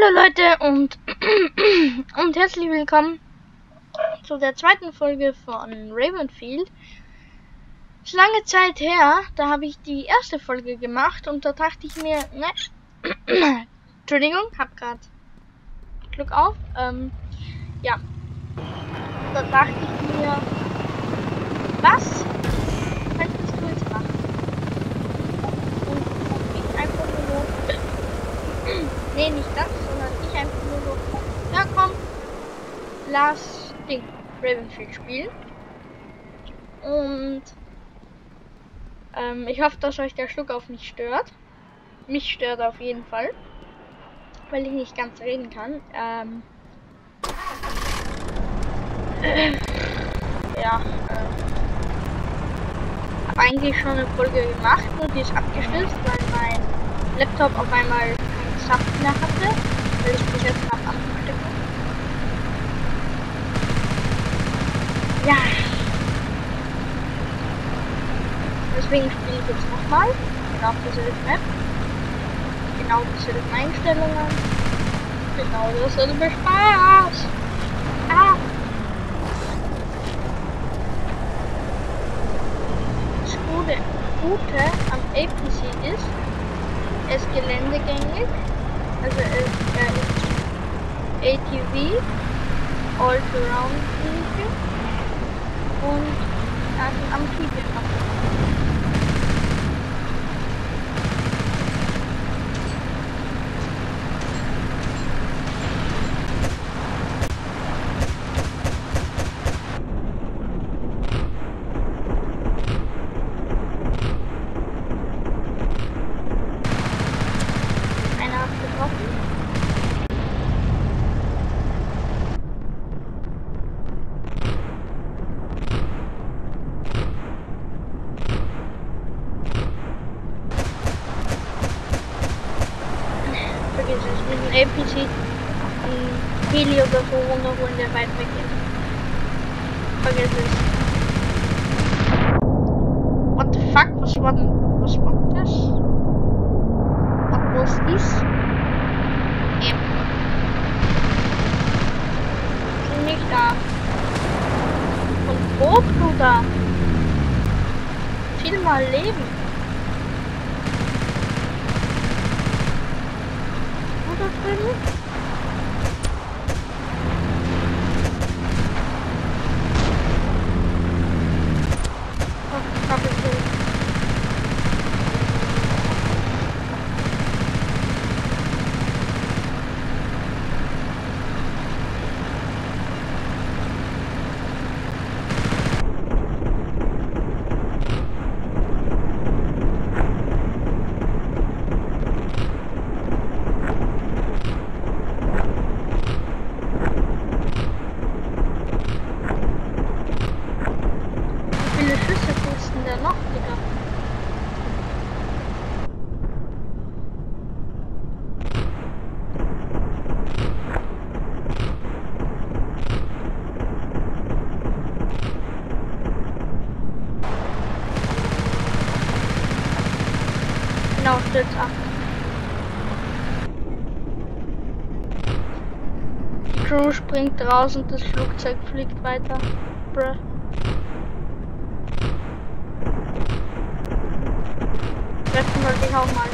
Hallo Leute und, und herzlich willkommen zu der zweiten Folge von Ravenfield. Ist lange Zeit her, da habe ich die erste Folge gemacht und da dachte ich mir, ne, Entschuldigung, hab grad Glück auf, ähm, ja, da dachte ich mir, was könntest du jetzt machen? Und ich einfach nur nee, nicht das, sondern ich einfach nur so, ja komm, lass Ding Ravenfield spielen. Und ähm, ich hoffe, dass euch der Schluck auf nicht stört. Mich stört auf jeden Fall, weil ich nicht ganz reden kann. Ähm, äh, ja, äh, habe eigentlich schon eine Folge gemacht, nur die ist abgestürzt, weil mein Laptop auf einmal keinen Saft mehr hatte, weil ich bis jetzt Ja. Deswegen spiele ich jetzt nochmal. Genau dieselbe Map. Genau dieselben Einstellungen. Genau dasselbe Spaß. Ah. Das Gute, Gute am APC ist, er ist geländegängig. Also ist, er ist ATV, All-Around Vehicle und ein Amphibien noch. Einer hat getroffen. Vergiss es, mit dem APC ein Heli oder so runterholen, der weit weg ist. Vergiss es. What the fuck? Was war denn, was war das? Was was dies? Ähm. Bin nicht da. Und wo, Bruder? Viel mal leben. Wo da drüben? Oh, hab ich so. Wie viele Schüsse kosten da noch, Digga? Genau, stürzt ab. Die Crew springt raus und das Flugzeug fliegt weiter. Bruh. Treffen wollte ich auch mal.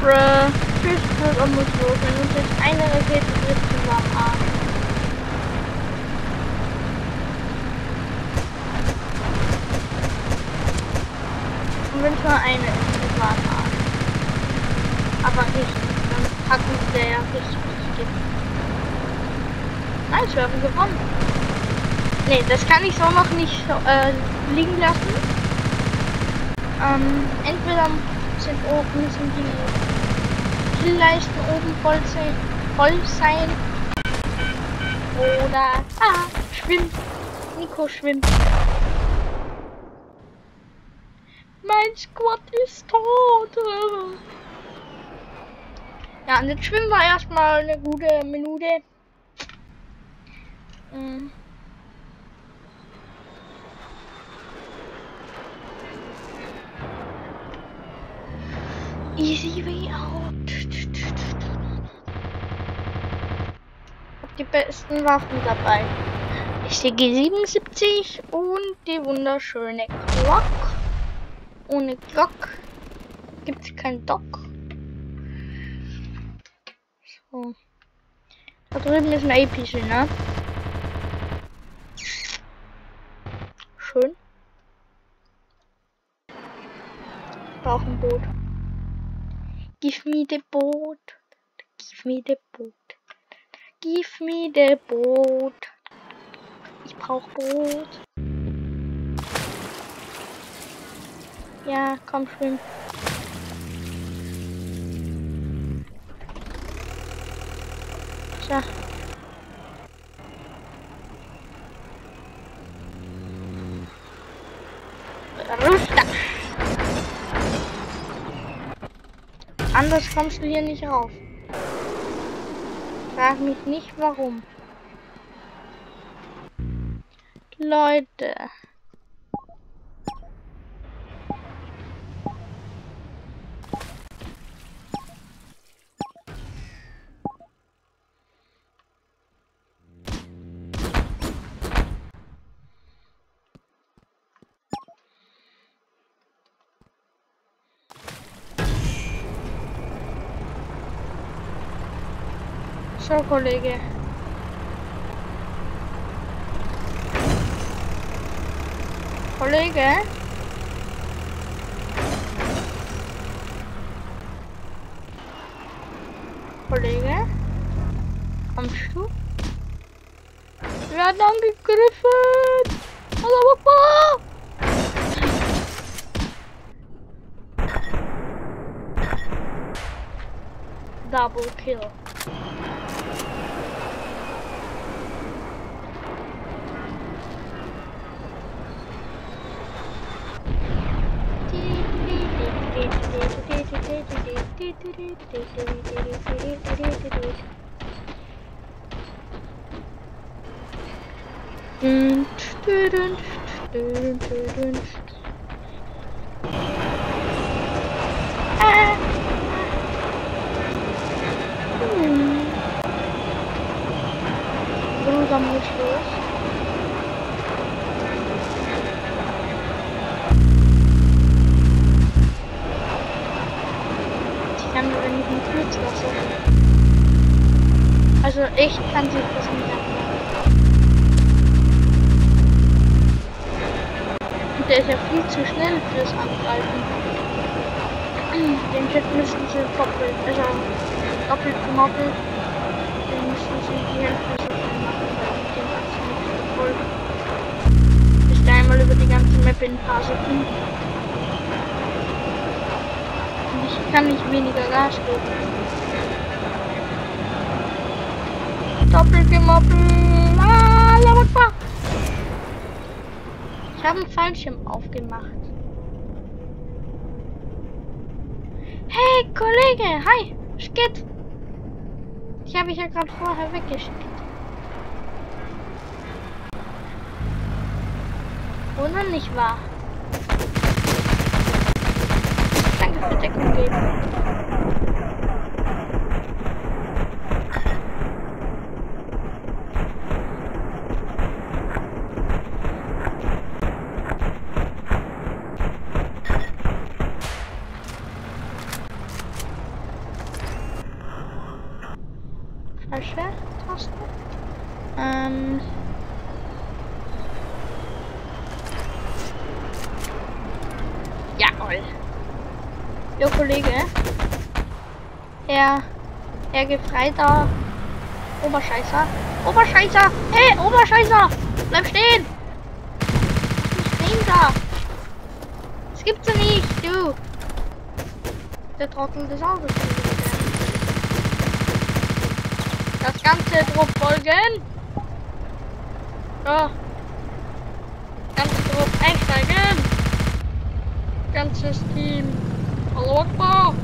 Bruh. Tschüss, wird um uns los. Wenn uns jetzt eine Rakete trifft, sind wir am Arsch. Und wenn es nur eine ist, sind wir am Arsch. Aber nicht. Uns der ja richtig gegeben. Nice, wir haben gewonnen. Ne, das kann ich so noch nicht äh, liegen lassen. Ähm, entweder sind oben müssen die Killleisten oben voll sein, voll sein. oder... Ah, schwimmt. Nico schwimmt. Mein Squad ist tot. Ja, und jetzt schwimmen wir erstmal eine gute Minute. Mhm. Easy way out. Hab die besten Waffen dabei. Ich sehe G77 und die wunderschöne Glock. Ohne Glock gibt es kein Dock. So. Da drüben ist ein epische, ne? Schön. Brauchen Boot. Give me the boat. Give me the boat. Give me the boat. Ich brauch Boot. Ja, komm schwimm. Runter. Anders kommst du hier nicht rauf. Frag mich nicht warum. Leute. So, Kollege. Kollege? Kollege? Kommst du? Wir werden angegriffen! Allah Akbar! Double kill. Bruder muss die ganze Map in ein paar Sekunden. Und ich kann nicht weniger Gas geben. Doppelt gemoppelt. Ah, Lawakbar. Ich habe einen Fallschirm aufgemacht. Hey, Kollege, hi, geht? Ich habe mich ja gerade vorher weggeschickt. Oder nicht wahr? Danke für Deckung geben. Falsche Taste. Ähm. Jawohl. Jo, Kollege. Herr, Herr Gefreiter. Oberscheißer. Oberscheißer. Hey, Oberscheißer. Bleib stehen. Nicht stehen da. Das gibt's ja nicht, du. Der Trottel des Auges. Das ganze drauf folgen. So. Ganze Gruppe einsteigen. Ganzes Team. Hallo Akbar.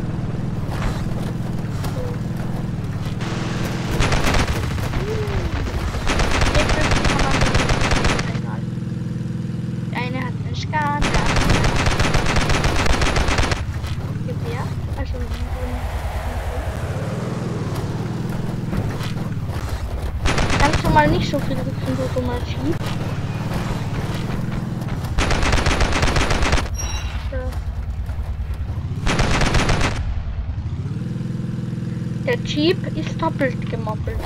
Der eine hat eine Skan, der andere hat Gewehr. Also so ein Ganz normal nicht so viel Rückenautomatie. Der Jeep ist doppelt gemoppelt.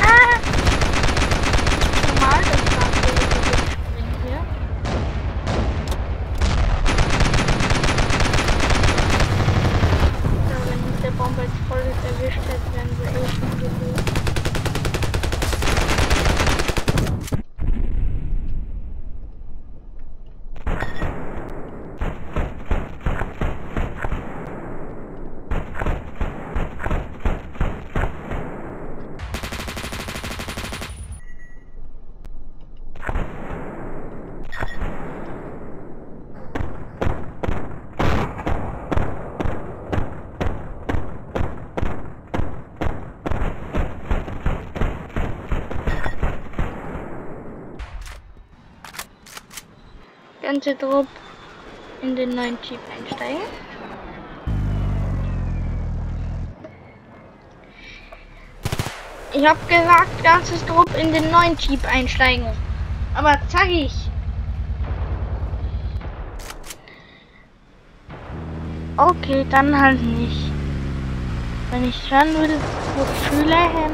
Ah! Normal, das Fahrzeug springt hier. Ja, wenn uns der Bomber jetzt voll erwischt hätte, wären wir eh schon gewesen. Ganze Trupp in den neuen Jeep einsteigen. Ich habe gesagt, ganzes Trupp in den neuen Jeep einsteigen. Aber sag ich. Okay, dann halt nicht. Wenn ich hören will, wo Schüler hin.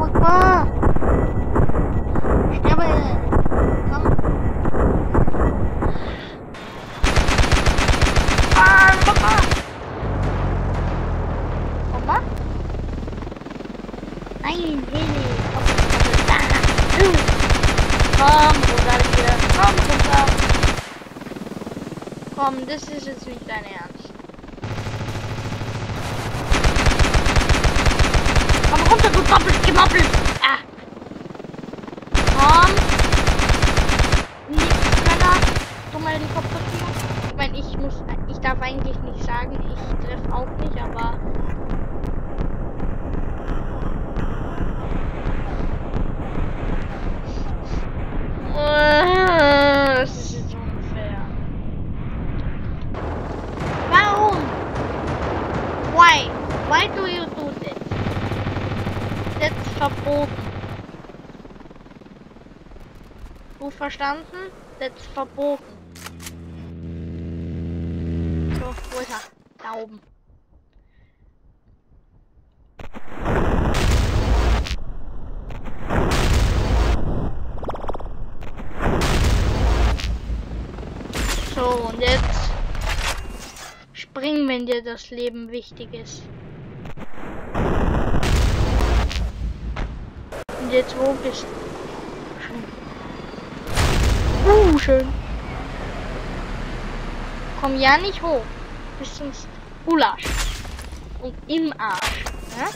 Allahu Akbar. Sterbe. Komm. Ah, Papa. Mama? Nein, Heli. Komm runter hier. Komm runter. Komm, das ist jetzt nicht dein Ernst. Komm runter, du doppelt. Ah. Komm. Nicht schneller. Dummer Helikopterflug. Ich meine, ich muss, ich darf eigentlich nicht sagen, ich treffe auch nicht, aber. Äh, Das ist jetzt unfair. Warum? Why? Why do you do this? Das ist verboten. Du verboten. So, wo ist er? Da oben. So, und jetzt springen, wenn dir das Leben wichtig ist. Und jetzt wo bist du? Uh, schön. Komm ja nicht hoch. Bist sonst Gulasch. Und im Arsch. Ja?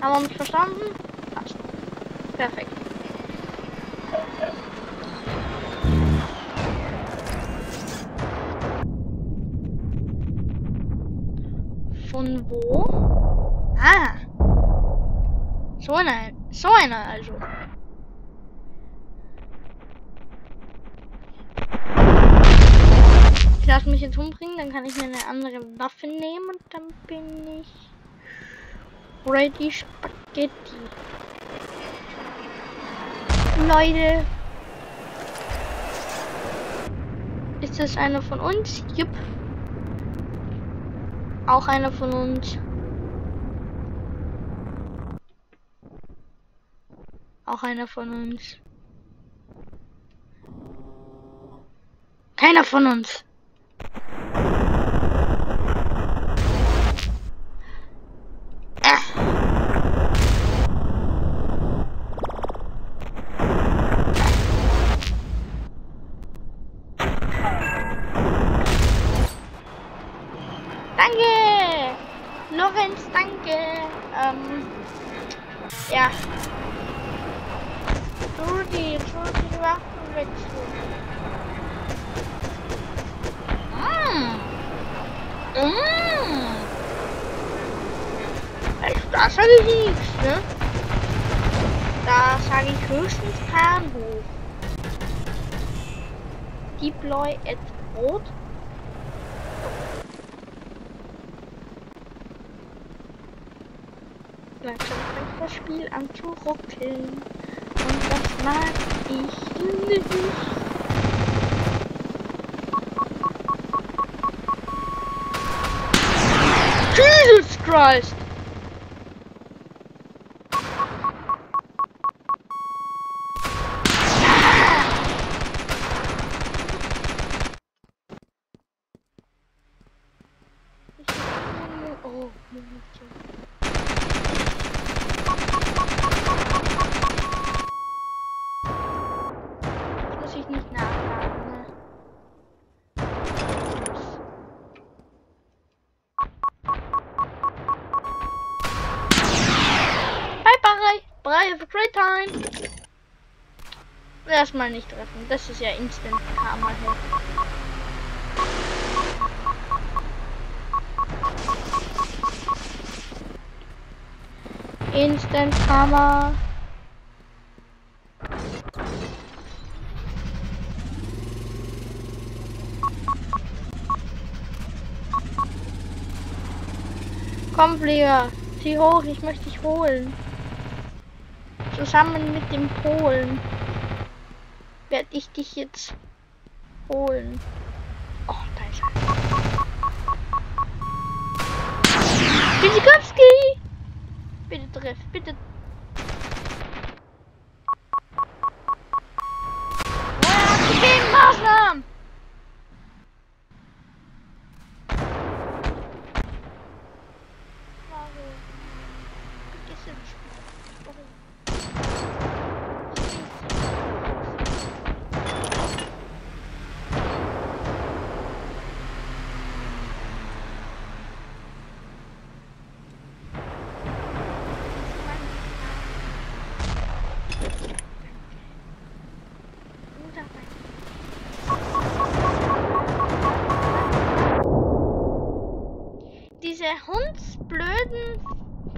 Haben wir uns verstanden? Passt. Perfekt. Von wo? Ah. So einer. So einer also. Lasse mich jetzt umbringen, dann kann ich mir eine andere Waffe nehmen und dann bin ich ready Spaghetti. Leute. Ist das einer von uns? Jupp. Auch einer von uns. Auch einer von uns. Keiner von uns. Danke! Lorenz, danke! Ähm, ja. So, die Rudi, Rudi, Waffenwechsel. Mmh. Mmh. Also, da sage ich nichts, ne? Da sage ich höchstens Fernbuch. Deploy at Rot. Spiel an zu ruckeln. Und das mag ich nicht. Jesus Christ! Oh, Munition. Jetzt muss ich nicht nachladen, ne? Bye bye! Bye, have a great time! Erstmal nicht treffen, das ist ja Instant Karma hier. Instant Karma. Komm, Flieger. Zieh hoch, ich möchte dich holen. Zusammen mit dem Polen werde ich dich jetzt holen. Oh, da ist er. Pisikowski! Bitte treff, bitte. Warum? Vergiss. Warum? Diese hundsblöden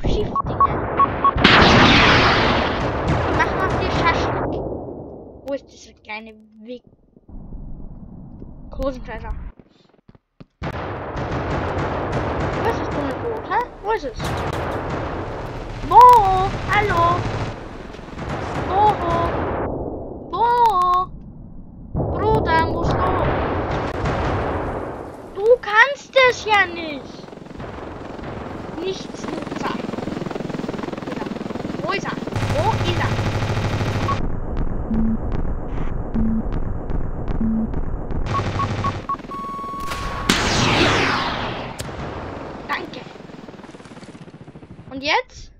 Schiffdinger. Die machen auf dir Schaschlik. Wo ist dieser kleine Weg? Hosenscheißer. Wo ist das Tunnelboot, hä? Wo ist es? Wo? Hallo? Wo? Wo? Bruder, muss los. Du kannst es ja nicht. Nichts Nutzer. Wo ist er? Wo ist er? Danke. Und jetzt?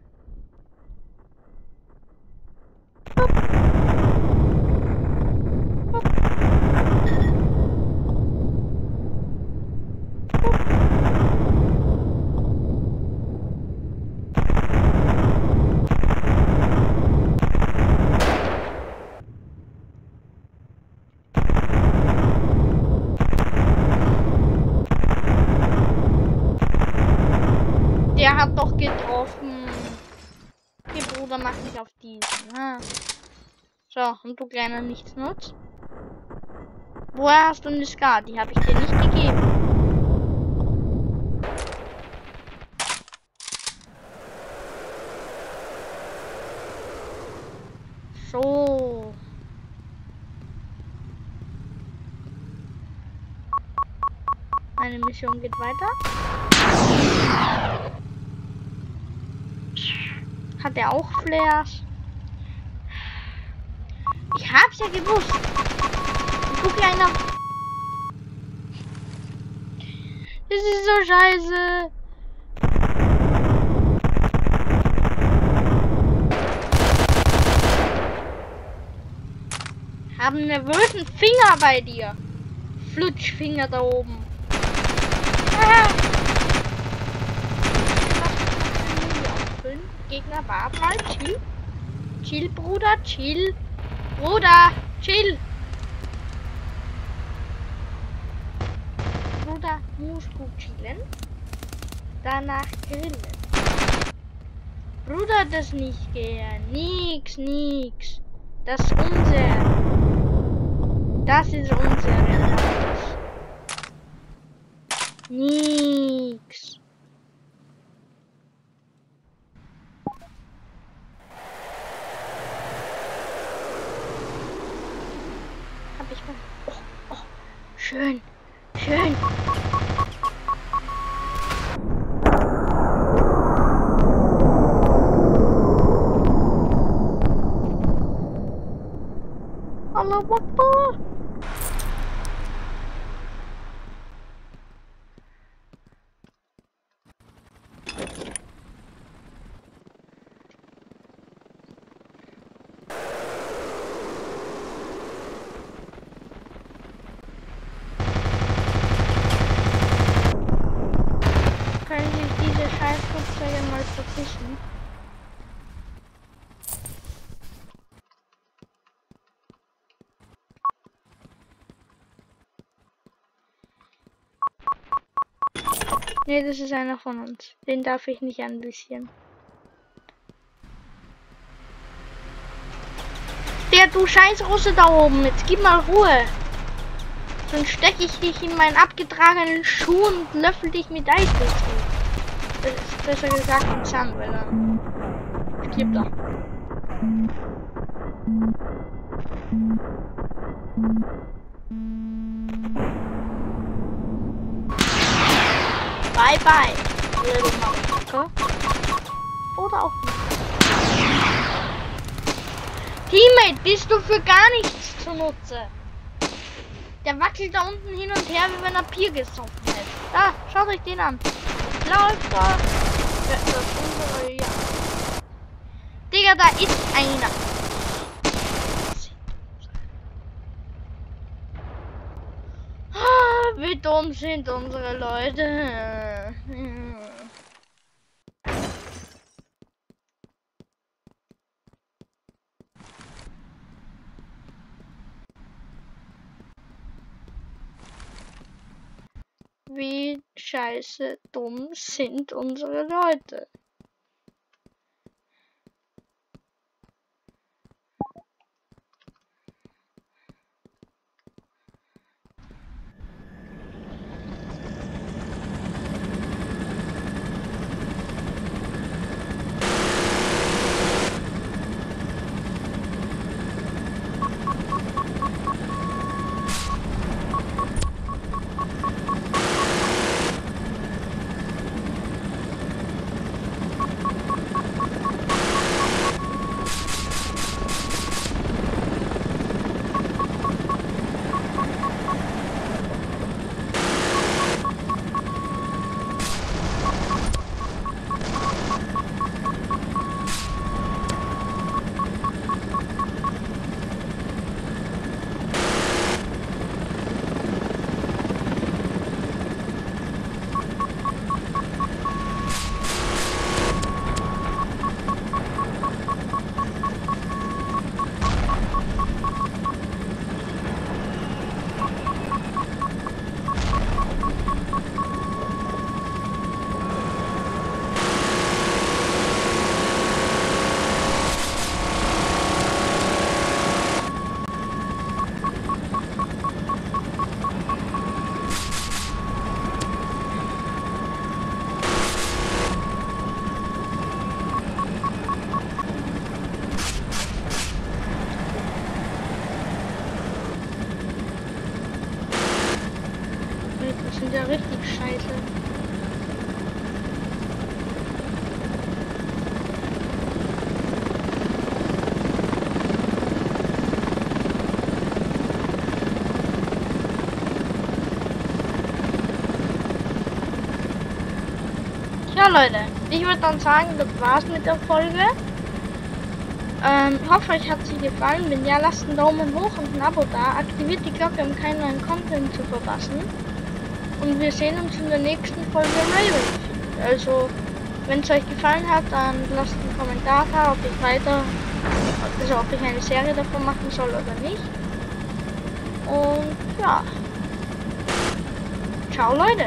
Der hat doch getroffen. Okay, Bruder, mach dich auf diesen. Ah. So, und du kleiner Nichtsnutz. Woher hast du eine Ska? Die habe ich dir nicht gegeben. So. Meine Mission geht weiter. Hat er auch Flares? Ich hab's ja gewusst. Du kleiner. Das ist so scheiße. Haben nervösen Finger bei dir. Flutschfinger da oben. Ah. Gegner warten mal. Chill. Chill, Bruder, chill. Bruder, chill. Bruder, musst du chillen. Danach grillen. Bruder, das nicht gern. Nix, nix. Das ist unser. Das ist unser. Nix. Hab ich mal. Oh, oh, schön. Scheißflugzeuge mal verpissen? Nee, das ist einer von uns. Den darf ich nicht anvisieren. Der du scheiß Russe da oben, jetzt gib mal Ruhe. Sonst stecke ich dich in meinen abgetragenen Schuh und löffel dich mit. Das ist besser gesagt im Zahn, weil dann stirbt er. Bye bye. Oder auch nicht. Teammate, bist du für gar nichts zunutze. Der wackelt da unten hin und her, wie wenn er Bier gesoffen hätte. Da, schaut euch den an. Läuft da. Ja, ja. Digga, da ist einer. Ah, Wie dumm sind unsere Leute. Wie scheiße dumm sind unsere Leute. Das sind ja richtig scheiße. Ja, Leute, ich würde dann sagen, das war's mit der Folge. Ähm, hoffe, euch hat sie gefallen. Wenn ja, lasst einen Daumen hoch und ein Abo da. Aktiviert die Glocke, um keinen neuen Content zu verpassen. Und wir sehen uns in der nächsten Folge Raven. Also, Wenn es euch gefallen hat, dann lasst einen Kommentar da, ob ich weiter, also ob ich eine Serie davon machen soll oder nicht. Und ja. Ciao Leute.